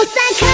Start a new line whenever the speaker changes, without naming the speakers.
Osaka